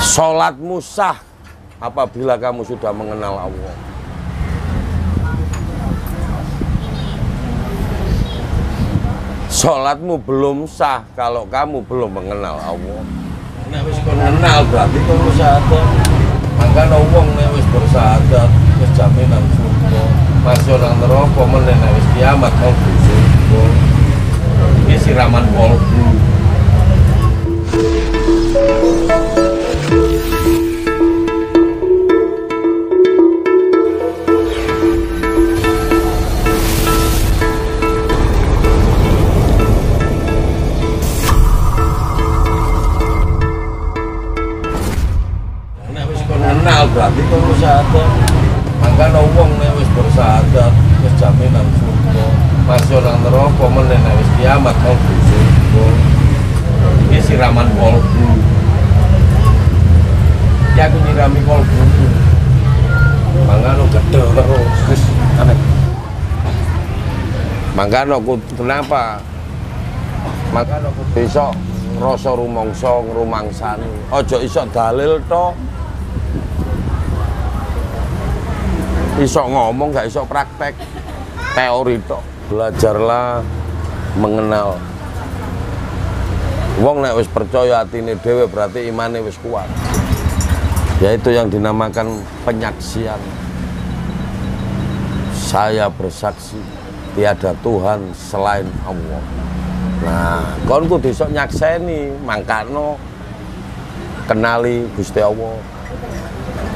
Sholatmu sah apabila kamu sudah mengenal Allah. Sholatmu belum sah kalau kamu belum mengenal Allah. Kenal berarti jaminan surga. Neraka kiamat mau siraman kolbu. Mau surga. Ini siraman kolbu. Ya aku nyirami kolbu. Mangano gede terus. Aneh. Mangano aku kenapa? Mangano aku besok rasa rumangsa ngrumangsani. Aja iso dalil to. Iso ngomong gak iso praktek. Teori to. Belajarlah mengenal Wong nek wis percaya atine dhewe berarti imane wis kuat. Yaitu yang dinamakan penyaksian. Saya bersaksi tiada Tuhan selain Allah. Nah, kon iso nyakseni, mangkano kenali Gusti Allah.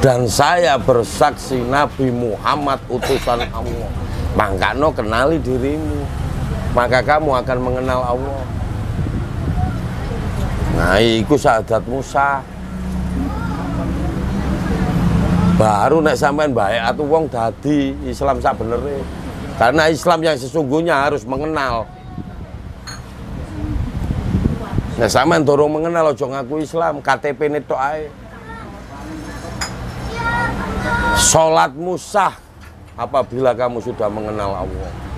Dan saya bersaksi Nabi Muhammad utusan Allah. Mangkano kenali dirimu. Maka kamu akan mengenal Allah. Nah, iku syahadat Musa. Baru nek sampean baik atau wong dadi Islam sak benere. Karena Islam yang sesungguhnya harus mengenal. Nah, sampean dorong mengenal aja ngaku Islam, KTP netok ae. Salatmu sah apabila kamu sudah mengenal Allah.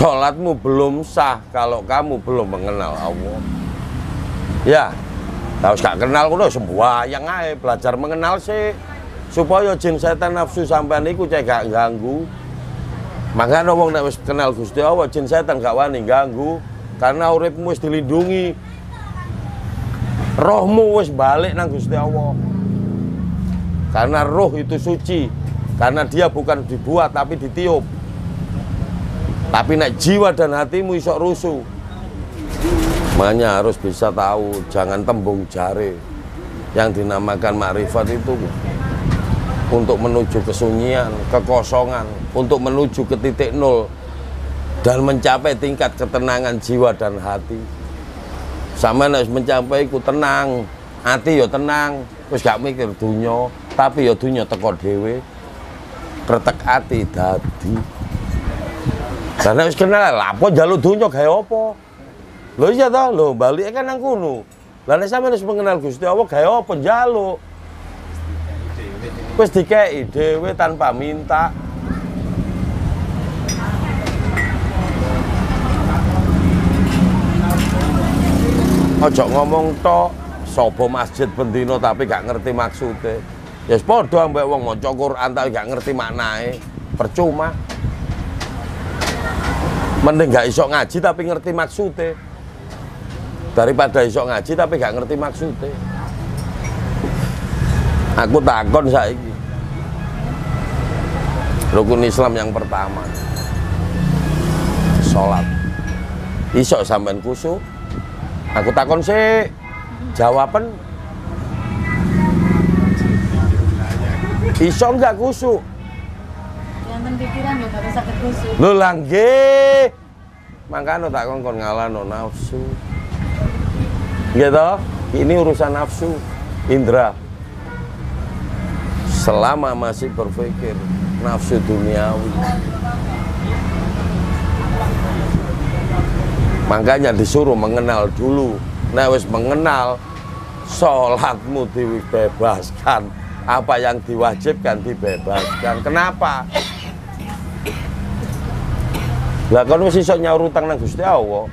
Sholatmu belum sah kalau kamu belum mengenal Allah. Ya, tahu gak kenal kudu sembayang ae belajar mengenal sih supaya jin setan nafsu sampean iku cek gak ganggu. Makanya wong nek wis kenal Gusti Allah jin setan gak wani ganggu karena uripmu wis dilindungi. Rohmu wis balik nang Gusti Allah. Karena roh itu suci, karena dia bukan dibuat tapi ditiup. Tapi nek jiwa dan hatimu isok rusuh. Makanya harus bisa tahu, jangan tembung jare. Yang dinamakan makrifat itu untuk menuju kesunyian, kekosongan, untuk menuju ke titik nol dan mencapai tingkat ketenangan jiwa dan hati. Sama harus mencapai ku tenang, hati yo tenang, terus gak mikir dunya, tapi yo dunya teko dhewe. Kretek hati dadi. Karena wis kenal lah, apa jaluk dunya gawe apa? Lho iya ta, lho balik kan nang kono. Lah nek sampeyan wis mengenal Gusti Allah gawe apa njaluk? Wis dikeki dhewe tanpa minta. Ojo ngomong tok sapa masjid bendino tapi gak ngerti maksudnya. Ya yes, padha ambek wong maca Quran tapi gak ngerti maknae. Percuma. Mending gak iso ngaji tapi ngerti maksudnya. Daripada iso ngaji tapi gak ngerti maksudnya. Aku takon saiki. Rukun Islam yang pertama. Salat. Iso sampean kusuk. Aku takon sih jawaban iso enggak kusuk pikiran ya gak bisa kekusuk. Lho lah Makanya tak kongkon ngalano nafsu. Gitu? Ini urusan nafsu, indra. Selama masih berpikir nafsu duniawi. Makanya disuruh mengenal dulu. Nah wis mengenal, sholatmu dibebaskan. Apa yang diwajibkan dibebaskan. Kenapa? Lah kon wis iso nyaur utang nang Gusti Allah.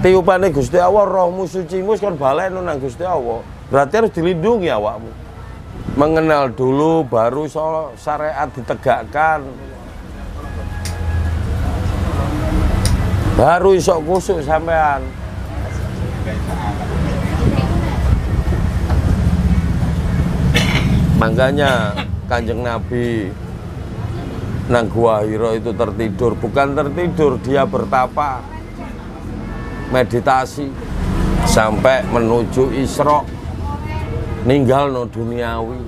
Tiupane Gusti Allah rohmu sucimu kon balekno nang Gusti Allah. Berarti harus dilindungi awakmu. Mengenal dulu baru so syariat ditegakkan. Baru iso kusuk sampean. Makanya Kanjeng Nabi nang Gua Hiro itu tertidur, bukan tertidur, dia bertapa meditasi sampai menuju Isra ninggal no duniawi.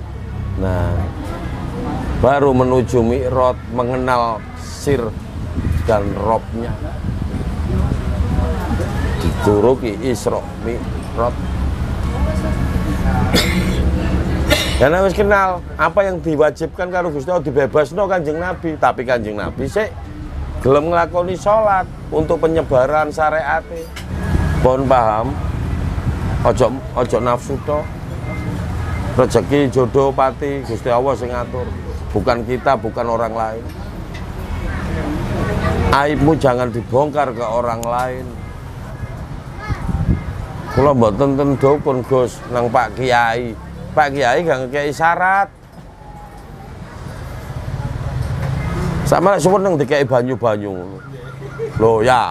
Nah, baru menuju Mi'raj mengenal sir dan robnya. Dituruki Isra Mi'raj karena wis kenal apa yang diwajibkan karo Gusti Allah dibebasno Kanjeng Nabi, tapi Kanjeng Nabi sik gelem nglakoni salat untuk penyebaran syariat. Pun paham? Ojo ojo nafsu to. Rezeki jodoh pati Gusti Allah sing ngatur, bukan kita, bukan orang lain. Aibmu jangan dibongkar ke orang lain. Kula mboten ten dukun Gus nang Pak Kiai. Pak Kiai gak ngekei syarat. Sama lek suwun nang dikei banyu-banyu. Loh ya,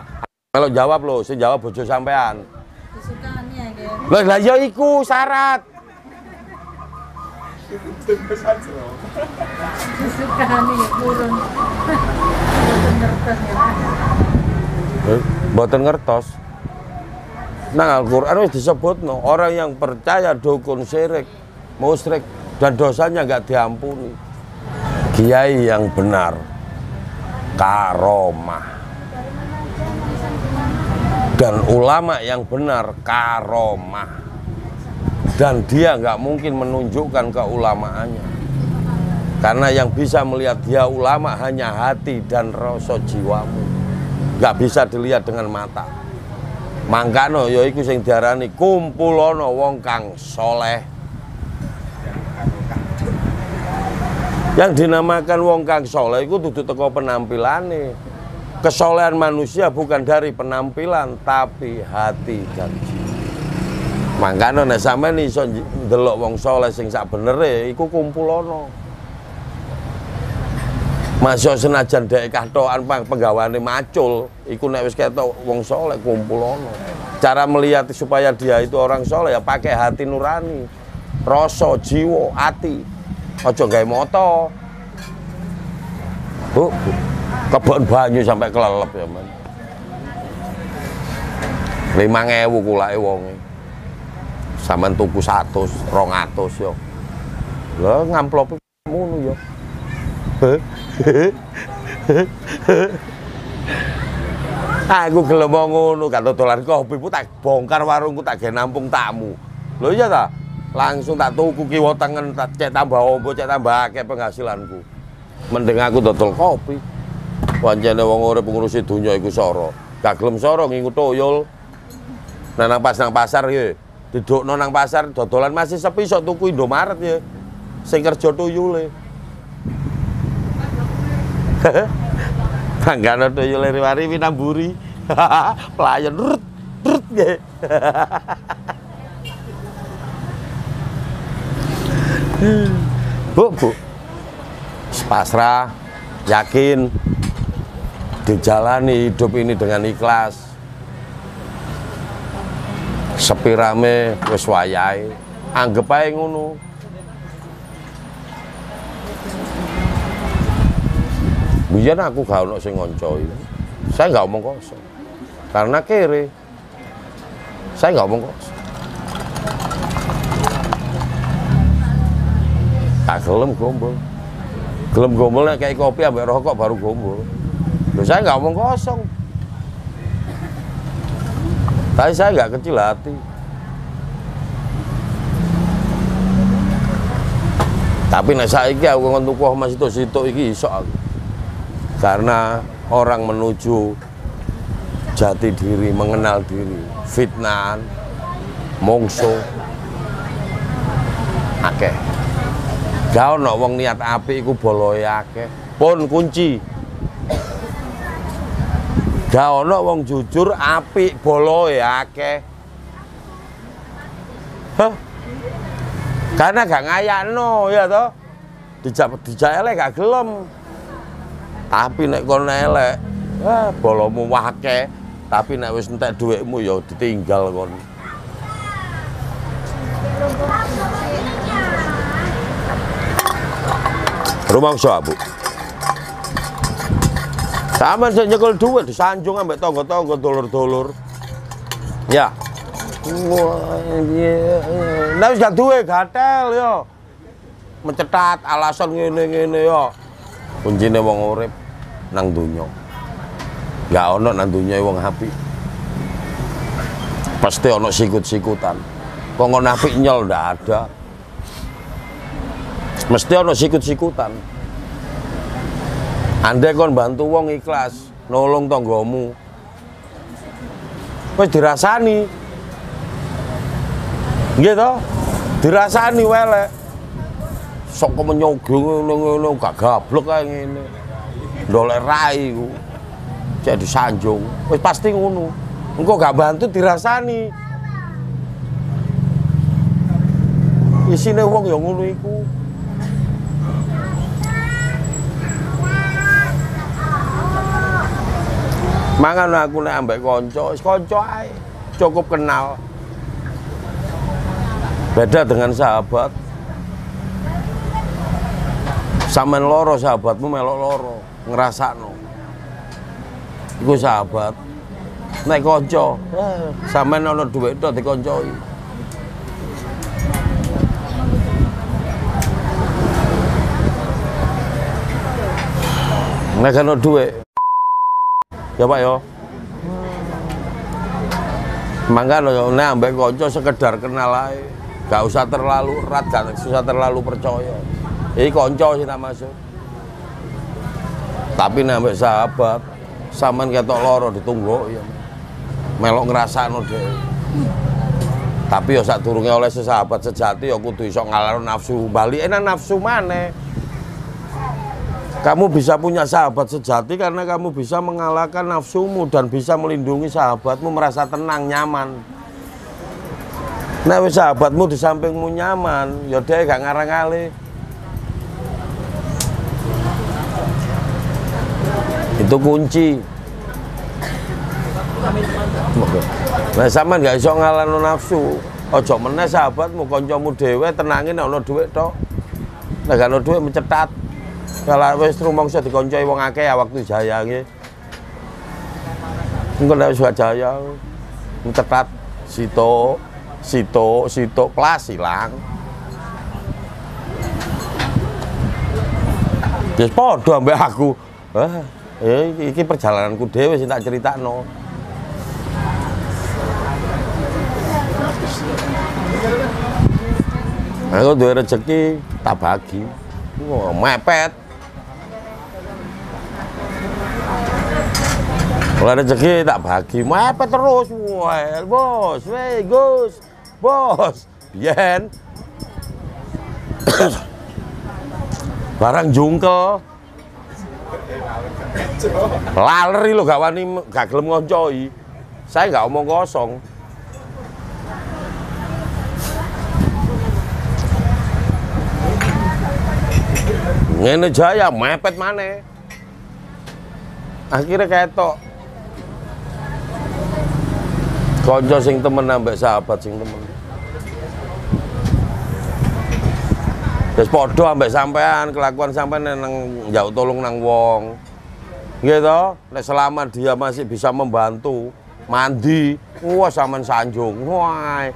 kalau jawab lo, sing jawab bojo sampean. Disukani ya, Ger. Loh lah ya iku syarat. Disukani ya, kurun. Eh, Mboten ngertos. Nang Al-Qur'an wis disebut no, orang yang percaya dukun syirik, musyrik dan dosanya nggak diampuni. Kiai yang benar. Karomah. Dan ulama yang benar karomah. Dan dia nggak mungkin menunjukkan keulamaannya. Karena yang bisa melihat dia ulama hanya hati dan rasa jiwamu. Nggak bisa dilihat dengan mata. Mangkano ya iku sing diarani kumpulono wong kang soleh yang dinamakan wong kang soleh itu duduk teko penampilannya kesolehan manusia bukan dari penampilan tapi hati dan jiwa Makanya nek sampean iso ndelok wong soleh sing sak benere iku kumpulono. Masuk senajan dek katokan pang penggawane macul, iku nek wis wong soleh kumpulono. Cara melihat supaya dia itu orang soleh ya pakai hati nurani, rasa, jiwa, hati. Ojo gawe moto. Bu, kebon banyu sampai kelelep ya, Man. 5000 kulake wonge. Saman tuku 100, 200 yo. Lah ngamplope ngono yo. Aku gelem mau ngono kopi tak bongkar warungku tak gawe nampung tamu. Lho iya ta? Langsung tak tuku kiwa tengen tak cek tambah ombo cek tambah akeh penghasilanku. Mending aku dodol kopi. Pancene wong urip ngurusi donya iku soro. Gak gelem soro ngingu toyol. Nah nang pas nang pasar ya. Didukno nang pasar dodolan masih sepi sok tuku Indomaret ya. Sing kerja tuyule. Tanggane tuyule riwari winamburi. Pelayan rut rut nggih. Bu, bu. Pasrah, yakin dijalani hidup ini dengan ikhlas. Sepi rame wis wayahe. Anggep ae ngono. Biyen aku gak ono sing ngoncoi. Saya nggak omong kosong. Karena kere. Saya nggak omong kosong. Tak gelem gombol. Gelem gombol nek kayak kopi ambek rokok baru gombol. Saya nggak omong kosong. Tapi saya nggak kecil hati. Tapi nek saiki aku ngon tuku Mas itu situ iki iso aku. Karena orang menuju jati diri, mengenal diri, fitnah, mongso, akeh. Gak ono wong niat apik iku boloe akeh. Pun kunci. Gak ono wong jujur apik boloe akeh. Hah? Karena gak ngayakno ya toh. Dijak dijak elek gak gelem. Tapi nek kon elek, ah bolomu akeh. Tapi nek wis entek dhuwitmu ya ditinggal kon. Rumangsa, Bu. Sampeyan sing nyekel dhuwit disanjung ambek tangga-tangga dulur-dulur. Ya. Wah. Nek wis gak duwe gatel ya. Mencetat alasan ngene-ngene ya. Kuncine wong urip nang donya. Gak ono nang donya wong apik. Pasti ono sikut-sikutan. Kok ngono apik nyol ndak ada. Mesti ono sikut-sikutan. Andai kon bantu wong ikhlas, nolong tanggamu. Wis dirasani. To? Dirasani welek. Sok menyogo ngono-ngono gak gablek kae ngene. Ndolek rai ku. Cek disanjung. Wis pasti ngono. Engko gak bantu dirasani. Isine wong ya ngono iku. Mangan aku nek ambek kanca, kanca ae. Cukup kenal. Beda dengan sahabat. Samen loro sahabatmu melok loro, ngrasakno. Iku sahabat. Nek kanca, eh, sampean ana dhuwit tok dikoncoi. Nek ana dhuwit, Ya ya. Mangga lo nek ambek kanca sekedar kenal ae. Gak usah terlalu erat, gak usah terlalu percaya. Iki kanca sih tak masuk. Tapi nek ambek sahabat, sampean ketok loro ditunggu ya. Melok ngrasakno dhewe. Tapi ya sadurunge oleh sesahabat sejati ya kudu iso ngalahno nafsu. Bali enak nafsu maneh. Kamu bisa punya sahabat sejati karena kamu bisa mengalahkan nafsumu dan bisa melindungi sahabatmu merasa tenang, nyaman. Nah, sahabatmu di sampingmu nyaman, ya dia gak ngarang kali. Itu kunci. Nah, sama gak iso ngalahno nafsu. Ojo meneh sahabatmu, kancamu dhewe tenangin ana dhuwit tok. Nek gak ana dhuwit mencetat. Kalau wis rumangsa dikoncoi wong akeh ya waktu jaya nggih. Engko nek wis jaya mencetat sito sito sito kelas ilang. Wis padha ambek aku. Wah, eh iki perjalananku dhewe sing tak critakno. Aku duwe rezeki tak bagi. Wah, mepet. Kalau rezeki tak bagi, mepet terus. Wah, bos, weh, Gus, bos. Yen. Barang jungkel. Lalri lo gak wani gak gelem ngoncoi. Saya nggak omong kosong. Ngene jaya mepet mana? Akhirnya ketok. Konco sing temen ambek sahabat sing temen. Wis padha ambek sampean, kelakuan sampean nang jauh tolong nang wong. Gitu, nek selama dia masih bisa membantu mandi, wah sampean sanjung. Wah.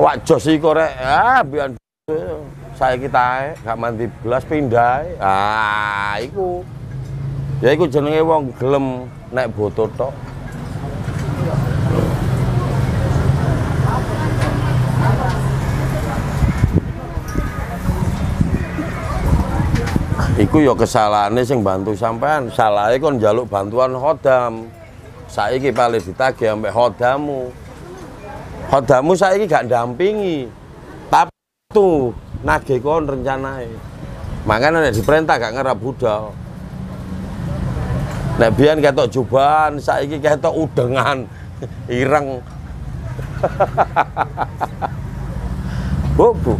Wak jos iku rek, ah biyen saya kita gak mandi belas pindah. Ah, iku. Ya iku jenenge wong gelem nek boto tok. Iku ya kesalahane sing bantu sampean. Salahe kon njaluk bantuan khodam. Saiki paling ditagih ambek khodamu. Khodamu saiki gak ndampingi. Tapi tuh nagih kon rencanae. Makanya nek diperintah gak ngerap budal. Nek biyen ketok jubahan, saiki ketok udengan. Ireng. Bu, Bu.